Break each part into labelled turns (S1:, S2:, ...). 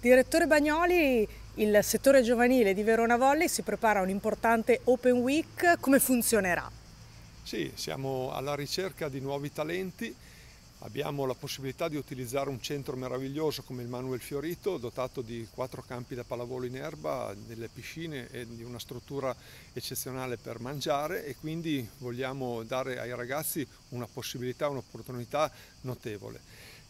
S1: Direttore Bagnoli, il settore giovanile di Verona Volley si prepara a un importante Open Week, come funzionerà?
S2: Sì, siamo alla ricerca di nuovi talenti, abbiamo la possibilità di utilizzare un centro meraviglioso come il Manuel Fiorito, dotato di quattro campi da pallavolo in erba, delle piscine e di una struttura eccezionale per mangiare e quindi vogliamo dare ai ragazzi una possibilità, un'opportunità notevole.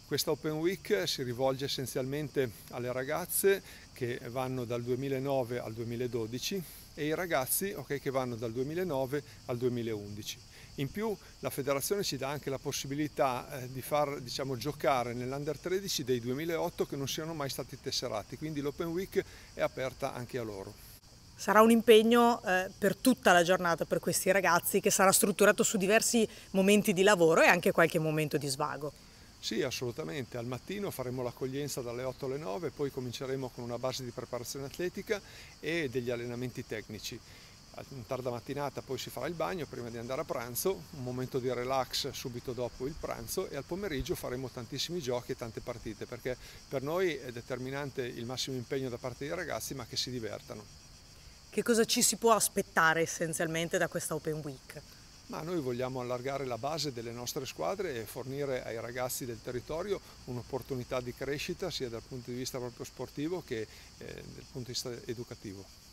S2: Questa Open Week si rivolge essenzialmente alle ragazze che vanno dal 2009 al 2012 e i ragazzi okay, che vanno dal 2009 al 2011. In più la federazione ci dà anche la possibilità eh, di far diciamo, giocare nell'Under 13 dei 2008 che non siano mai stati tesserati, quindi l'Open Week è aperta anche a loro.
S1: Sarà un impegno eh, per tutta la giornata per questi ragazzi che sarà strutturato su diversi momenti di lavoro e anche qualche momento di svago.
S2: Sì, assolutamente. Al mattino faremo l'accoglienza dalle 8 alle 9, poi cominceremo con una base di preparazione atletica e degli allenamenti tecnici. In tarda mattinata poi si farà il bagno prima di andare a pranzo, un momento di relax subito dopo il pranzo e al pomeriggio faremo tantissimi giochi e tante partite perché per noi è determinante il massimo impegno da parte dei ragazzi ma che si divertano.
S1: Che cosa ci si può aspettare essenzialmente da questa Open Week?
S2: Ma noi vogliamo allargare la base delle nostre squadre e fornire ai ragazzi del territorio un'opportunità di crescita sia dal punto di vista proprio sportivo che eh, dal punto di vista educativo.